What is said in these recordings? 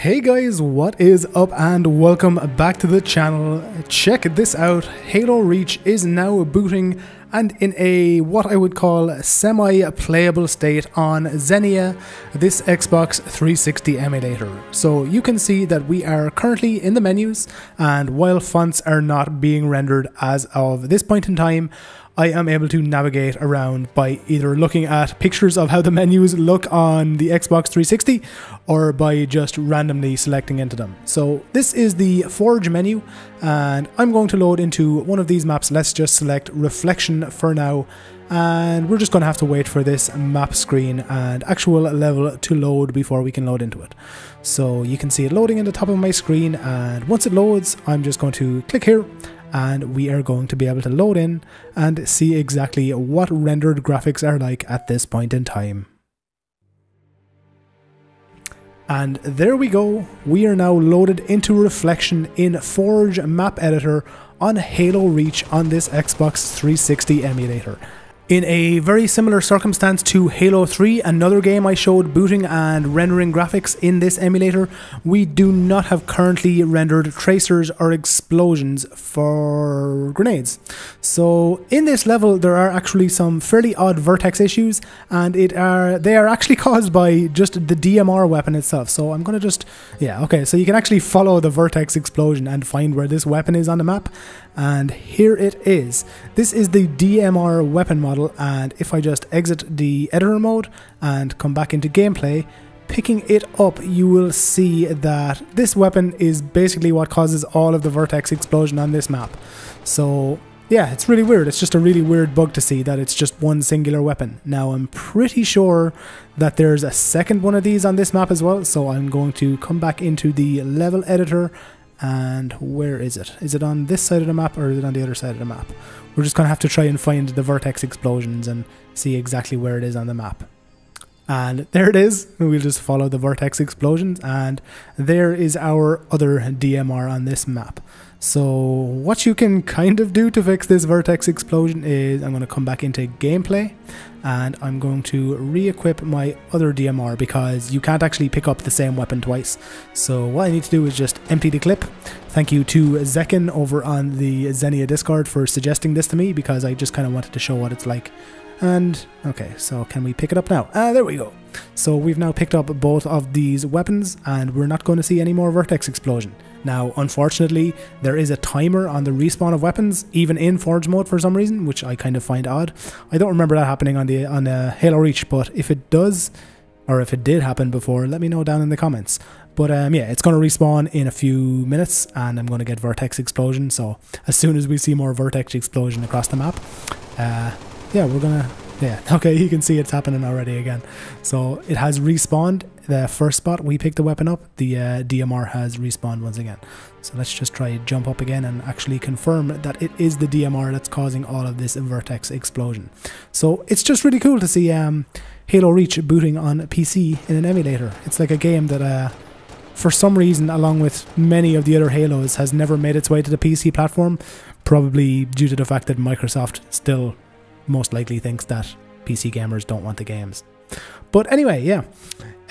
Hey guys, what is up and welcome back to the channel. Check this out, Halo Reach is now booting and in a what I would call semi-playable state on Xenia, this Xbox 360 emulator. So you can see that we are currently in the menus and while fonts are not being rendered as of this point in time, I am able to navigate around by either looking at pictures of how the menus look on the Xbox 360 or by just randomly selecting into them. So this is the Forge menu and I'm going to load into one of these maps. Let's just select Reflection for now and we're just going to have to wait for this map screen and actual level to load before we can load into it. So you can see it loading in the top of my screen and once it loads I'm just going to click here and we are going to be able to load in and see exactly what rendered graphics are like at this point in time. And there we go, we are now loaded into Reflection in Forge Map Editor on Halo Reach on this Xbox 360 emulator. In a very similar circumstance to Halo 3, another game I showed booting and rendering graphics in this emulator, we do not have currently rendered tracers or explosions for grenades. So in this level there are actually some fairly odd vertex issues and it are they are actually caused by just the DMR weapon itself. So I'm gonna just yeah okay so you can actually follow the vertex explosion and find where this weapon is on the map and here it is. This is the DMR weapon model and if I just exit the editor mode and come back into gameplay, picking it up you will see that this weapon is basically what causes all of the vertex explosion on this map. So yeah, it's really weird. It's just a really weird bug to see that it's just one singular weapon. Now, I'm pretty sure that there's a second one of these on this map as well, so I'm going to come back into the level editor and where is it? Is it on this side of the map or is it on the other side of the map? We're just going to have to try and find the vertex explosions and see exactly where it is on the map. And there it is. We'll just follow the vertex explosions and there is our other DMR on this map. So what you can kind of do to fix this vertex explosion is I'm going to come back into gameplay and I'm going to re-equip my other DMR because you can't actually pick up the same weapon twice. So what I need to do is just empty the clip. Thank you to Zekin over on the Xenia Discord for suggesting this to me because I just kind of wanted to show what it's like and okay, so can we pick it up now? Ah, there we go. So we've now picked up both of these weapons and we're not going to see any more vertex explosion. Now, unfortunately, there is a timer on the respawn of weapons, even in Forge mode for some reason, which I kind of find odd. I don't remember that happening on the on uh, Halo Reach, but if it does, or if it did happen before, let me know down in the comments. But um, yeah, it's going to respawn in a few minutes, and I'm going to get Vertex Explosion. So as soon as we see more Vertex Explosion across the map, uh, yeah, we're gonna, yeah, okay, you can see it's happening already again. So it has respawned the first spot we picked the weapon up, the uh, DMR has respawned once again. So let's just try jump up again and actually confirm that it is the DMR that's causing all of this vertex explosion. So it's just really cool to see um, Halo Reach booting on PC in an emulator. It's like a game that uh, for some reason, along with many of the other Halos, has never made its way to the PC platform, probably due to the fact that Microsoft still most likely thinks that PC gamers don't want the games. But anyway, yeah.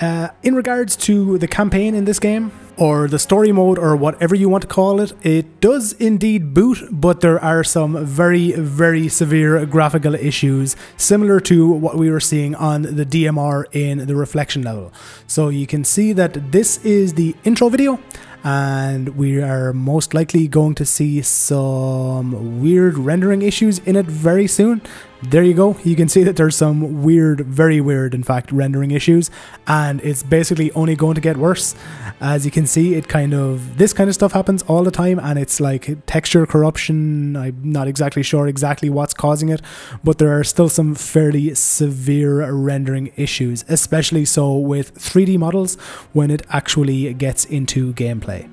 Uh, in regards to the campaign in this game, or the story mode, or whatever you want to call it, it does indeed boot, but there are some very, very severe graphical issues, similar to what we were seeing on the DMR in the reflection level. So you can see that this is the intro video, and we are most likely going to see some weird rendering issues in it very soon. There you go. You can see that there's some weird, very weird, in fact, rendering issues, and it's basically only going to get worse. As you can see, it kind of this kind of stuff happens all the time, and it's like texture corruption. I'm not exactly sure exactly what's causing it, but there are still some fairly severe rendering issues, especially so with 3D models when it actually gets into gameplay.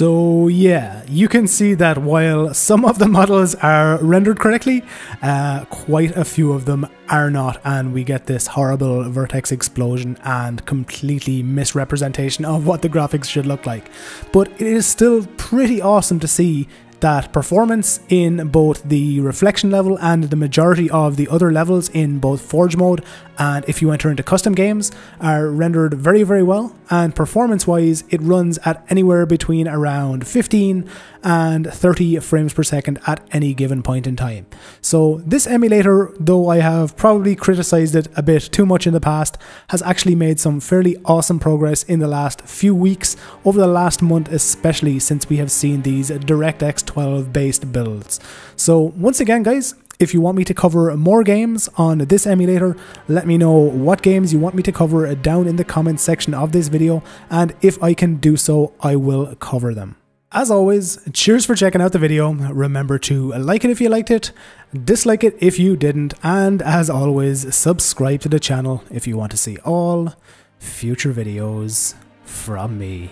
So yeah, you can see that while some of the models are rendered correctly, uh, quite a few of them are not, and we get this horrible vertex explosion and completely misrepresentation of what the graphics should look like. But it is still pretty awesome to see that performance in both the reflection level and the majority of the other levels in both Forge mode and if you enter into custom games are rendered very very well and performance wise it runs at anywhere between around 15 and 30 frames per second at any given point in time. So this emulator, though I have probably criticized it a bit too much in the past, has actually made some fairly awesome progress in the last few weeks, over the last month especially since we have seen these DirectX 12 based builds. So once again guys, if you want me to cover more games on this emulator, let me know what games you want me to cover down in the comments section of this video, and if I can do so, I will cover them. As always, cheers for checking out the video. Remember to like it if you liked it, dislike it if you didn't, and as always, subscribe to the channel if you want to see all future videos from me.